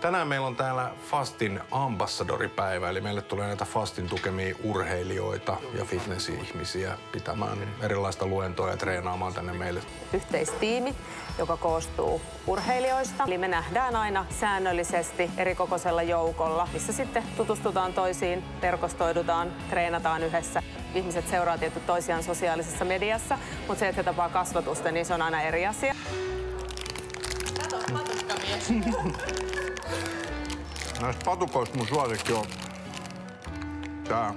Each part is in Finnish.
Tänään meillä on täällä Fastin ambassadoripäivä, eli meille tulee näitä Fastin tukemia urheilijoita ja fitness-ihmisiä pitämään erilaista luentoa ja treenaamaan tänne meille. Yhteistiimi, joka koostuu urheilijoista. Eli me nähdään aina säännöllisesti eri kokoisella joukolla, missä sitten tutustutaan toisiin, verkostoidutaan, treenataan yhdessä. Ihmiset seuraa tietysti toisiaan sosiaalisessa mediassa, mutta se, että he tapaa kasvatusta, niin se on aina eri asia. Näistä patukoista mun suosikki on tää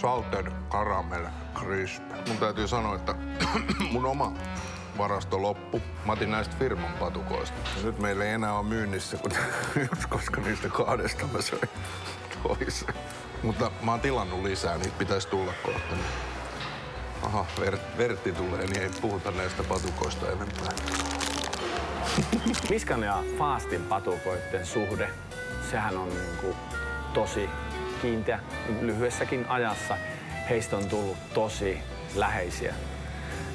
Salted Caramel Crisp. Mun täytyy sanoa, että mun oma varasto loppu. Mä otin näistä firman patukoista. Ja nyt meillä ei enää ole myynnissä, kun koska niistä kahdesta mä söin toisen. Mutta mä oon tilannut lisää, niitä pitäisi tulla kohta. Aha, Ver- Vertti tulee, niin ei puhuta näistä patukoista enempää. Miskan ja Fastin patukoiden suhde, sehän on niin kuin tosi kiinteä. Lyhyessäkin ajassa heistä on tullut tosi läheisiä.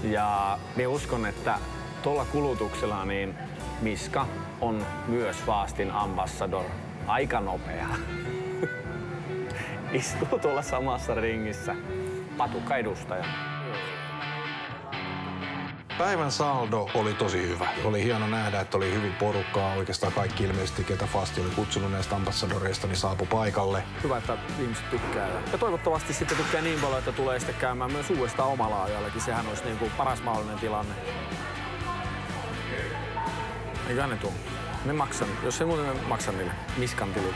Ja minä uskon, että tuolla kulutuksella niin Miska on myös Fastin ambassador aika nopea. Istuu tuolla samassa ringissä patukka-edustajana. Päivän saldo oli tosi hyvä. Oli hieno nähdä, että oli hyvin porukkaa. Oikeastaan kaikki ilmeisesti, ketä Fasti oli kutsunut näistä ambassadoreista, niin saapu paikalle. Hyvä, että ihmiset tykkää. Ja toivottavasti sitten tykkää niin paljon, että tulee sitten käymään myös uudestaan omalla ajallakin. Sehän olisi niin kuin paras mahdollinen tilanne. Eiköhän ne tuu. Me maksan, jos ei muuten me maksan niille Miskan tilit.